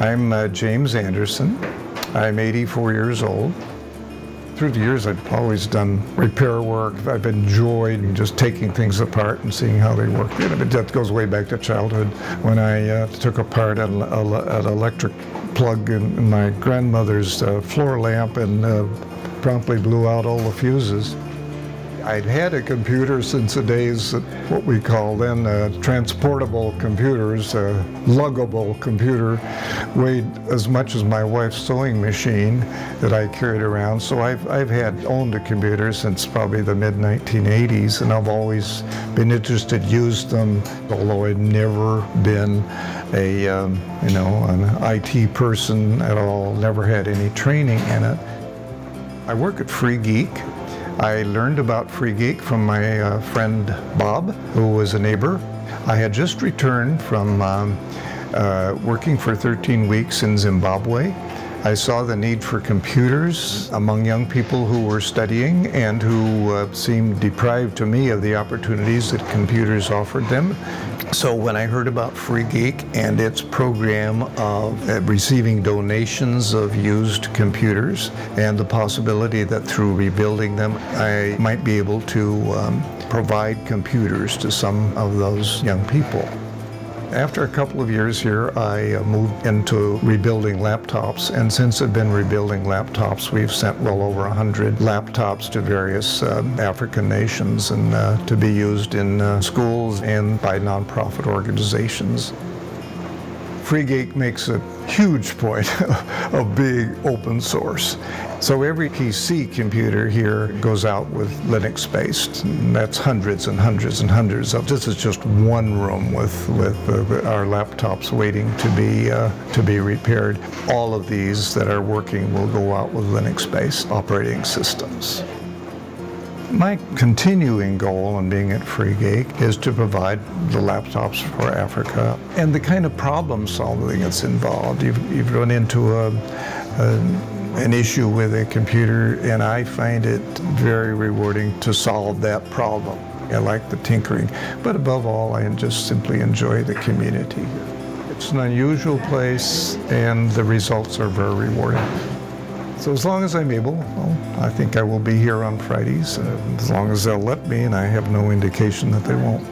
I'm uh, James Anderson. I'm 84 years old. Through the years, I've always done repair work. I've enjoyed just taking things apart and seeing how they work. You know, that goes way back to childhood when I uh, took apart an, an, electric plug in my grandmother's uh, floor lamp and uh, promptly blew out all the fuses. I'd had a computer since the days of what we call then uh, transportable computers, a luggable computer, weighed as much as my wife's sewing machine that I carried around. So I've, I've had owned a computer since probably the mid 1980s, and I've always been interested, used them, although I'd never been a um, you know an IT person at all, never had any training in it. I work at Free Geek. I learned about Free Geek from my uh, friend Bob, who was a neighbor. I had just returned from um, uh, working for 13 weeks in Zimbabwe. I saw the need for computers among young people who were studying and who uh, seemed deprived to me of the opportunities that computers offered them. So when I heard about Free Geek and its program of uh, receiving donations of used computers and the possibility that through rebuilding them I might be able to um, provide computers to some of those young people. After a couple of years here, I uh, moved into rebuilding laptops, and since I've been rebuilding laptops, we've sent well over 100 laptops to various uh, African nations and uh, to be used in uh, schools and by nonprofit organizations. Free Geek makes a huge point of being open source. So every PC computer here goes out with Linux based. And that's hundreds and hundreds and hundreds of. This is just one room with with uh, our laptops waiting to be uh, to be repaired. All of these that are working will go out with Linux based operating systems. My continuing goal in being at Free Geek is to provide the laptops for Africa and the kind of problem solving that's involved. You've, you've run into a, a, an issue with a computer and I find it very rewarding to solve that problem. I like the tinkering, but above all, I just simply enjoy the community. It's an unusual place and the results are very rewarding. So as long as I'm able, well, I think I will be here on Fridays, uh, as long as they'll let me, and I have no indication that they won't.